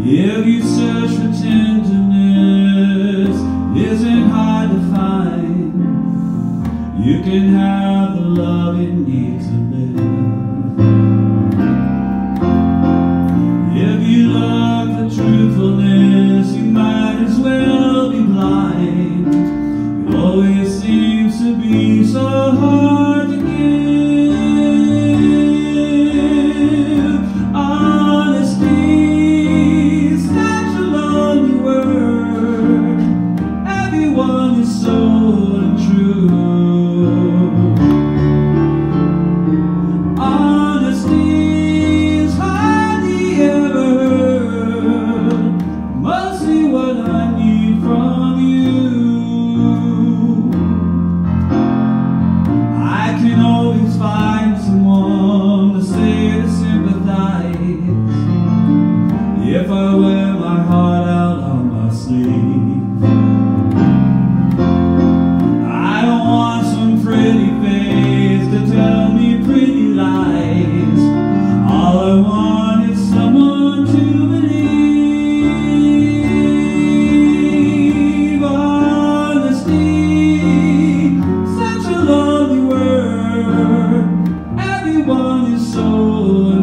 If you search for tenderness, isn't hard to find. You can have the love it needs to live. so